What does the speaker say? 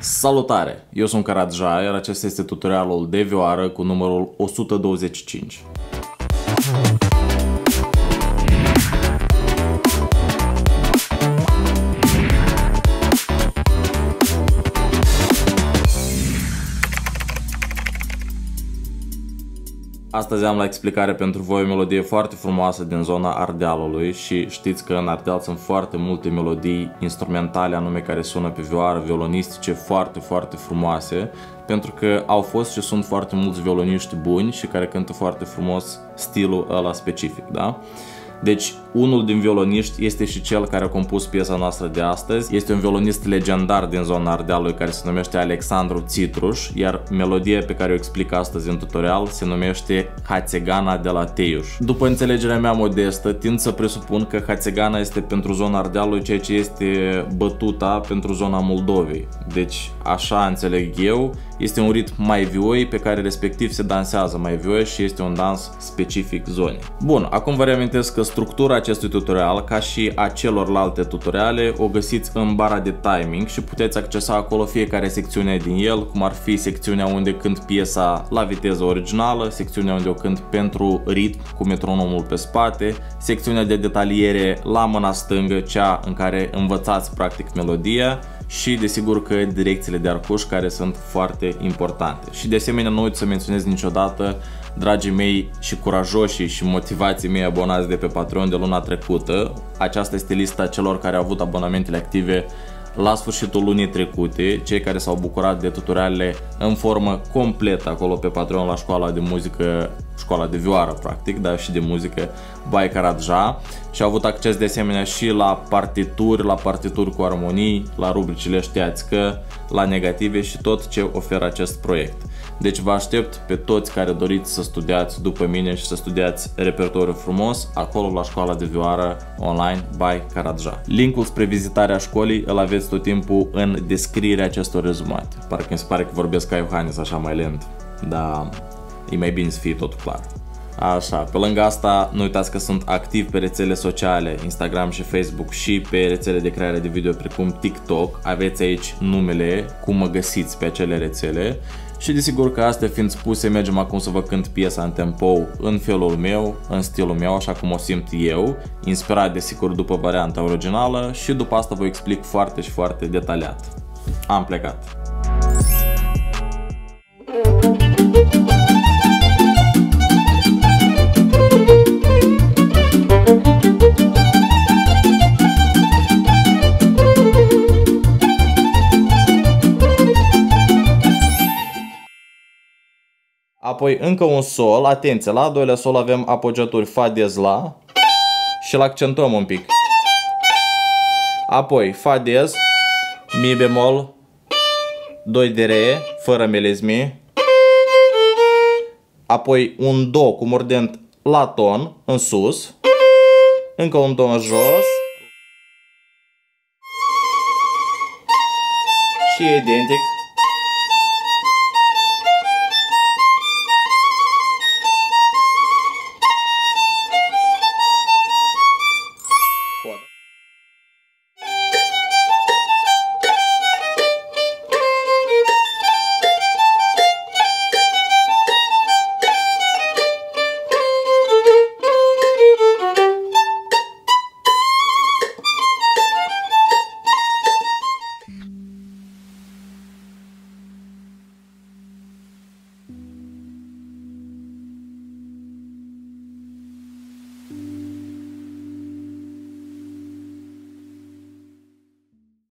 Salutare! Eu sunt Karadja, iar acesta este tutorialul de vioară cu numărul 125. Astăzi am la explicare pentru voi o melodie foarte frumoasă din zona Ardealului și știți că în Ardeal sunt foarte multe melodii instrumentale anume care sună pe vioară, violonistice foarte, foarte frumoase pentru că au fost și sunt foarte mulți violoniști buni și care cântă foarte frumos stilul ăla specific, da? Deci, unul din violoniști este și cel care a compus piesa noastră de astăzi. Este un violonist legendar din zona Ardealului care se numește Alexandru Citruș, iar melodia pe care o explic astăzi în tutorial se numește Hațegana de la Teiuș. După înțelegerea mea modestă, tind să presupun că Hațegana este pentru zona Ardealului ceea ce este bătuta pentru zona Moldovei. Deci, așa înțeleg eu, este un ritm mai vioi pe care respectiv se dansează mai vioi și este un dans specific zonei. Bun, acum vă reamintesc că structura acestui tutorial, ca și a celorlalte tutoriale, o găsiți în bara de timing și puteți accesa acolo fiecare secțiune din el, cum ar fi secțiunea unde cânt piesa la viteză originală, secțiunea unde o cânt pentru ritm cu metronomul pe spate, secțiunea de detaliere la mâna stângă, cea în care învățați practic melodia, și desigur că direcțiile de arcuș care sunt foarte importante. Și de asemenea nu uit să menționez niciodată dragii mei și curajoși și motivații mei abonați de pe Patreon de luna trecută. Aceasta este lista celor care au avut abonamentele active la sfârșitul lunii trecute, cei care s-au bucurat de tutorialele în formă completă acolo pe Patreon la școala de muzică, școala de vioară practic, dar și de muzică by Karadja și au avut acces de asemenea și la partituri, la partituri cu armonii, la rubricile știați că, la negative și tot ce oferă acest proiect. Deci vă aștept pe toți care doriți să studiați după mine și să studiați repertoriu frumos acolo la școala de vioară online by Karadja. Linkul spre vizitarea școlii îl aveți tot timpul în descrierea acestor rezumate. Parcă mi se pare că vorbesc ca Iohannis așa mai lent, dar e mai bine să fie tot clar. Așa, pe lângă asta, nu uitați că sunt activ pe rețele sociale, Instagram și Facebook și pe rețele de creare de video precum TikTok. Aveți aici numele, cum mă găsiți pe acele rețele și desigur că astea fiind spuse, mergem acum să vă cânt piesa în tempo în felul meu, în stilul meu, așa cum o simt eu, inspirat desigur după varianta originală și după asta vă explic foarte și foarte detaliat. Am plecat. Apoi încă un sol, atenție, la doilea sol avem apogiaturi fa diez la și îl accentuăm un pic. Apoi fa diez, mi bemol, 2 de re, fără melezmi. Apoi un do cu mordent la ton, în sus. Încă un do în jos. Și identic